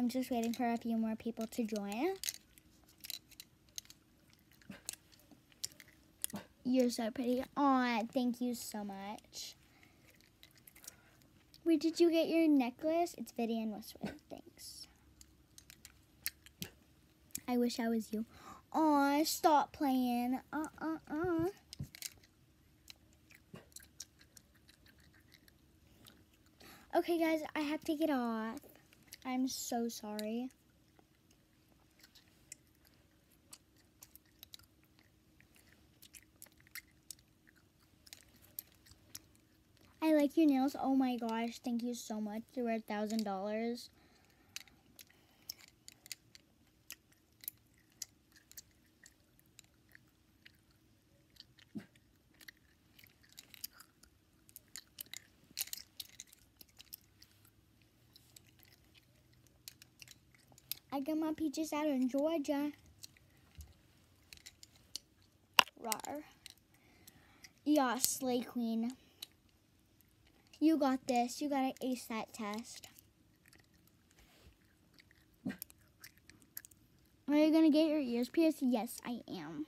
I'm just waiting for a few more people to join. You're so pretty. Aw, thank you so much. Where did you get your necklace? It's Vivienne Westwood. Thanks. I wish I was you. Aw, stop playing. Uh, uh, uh. Okay, guys, I have to get off. I'm so sorry. I like your nails. Oh my gosh, thank you so much. They were a $1,000. I got my peaches out in Georgia. Rar. Yeah, Slay Queen. You got this. You gotta ace that test. Are you gonna get your ears pierced? Yes, I am.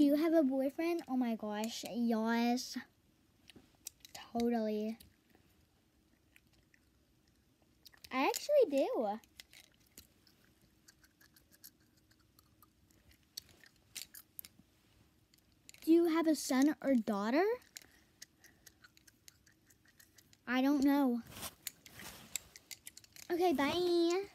Do you have a boyfriend? Oh my gosh, yes. Totally. I actually do. Do you have a son or daughter? I don't know. Okay, bye.